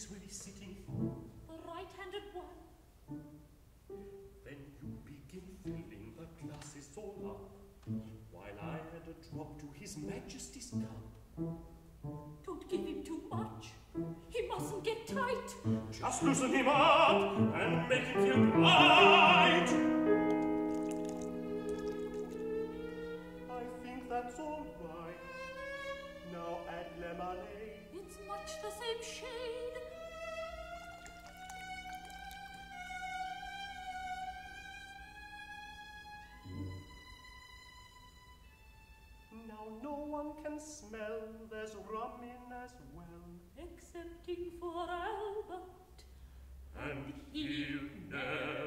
is where he's sitting. The right-handed one. When you begin filling the glasses all up, while I add a drop to his majesty's cup. Don't give him too much. He mustn't get tight. Just loosen him up and make him feel right. I think that's all right. Now add lemonade. It's much the same shape. no one can smell there's rum in as well. Excepting for Albert. And, and he never.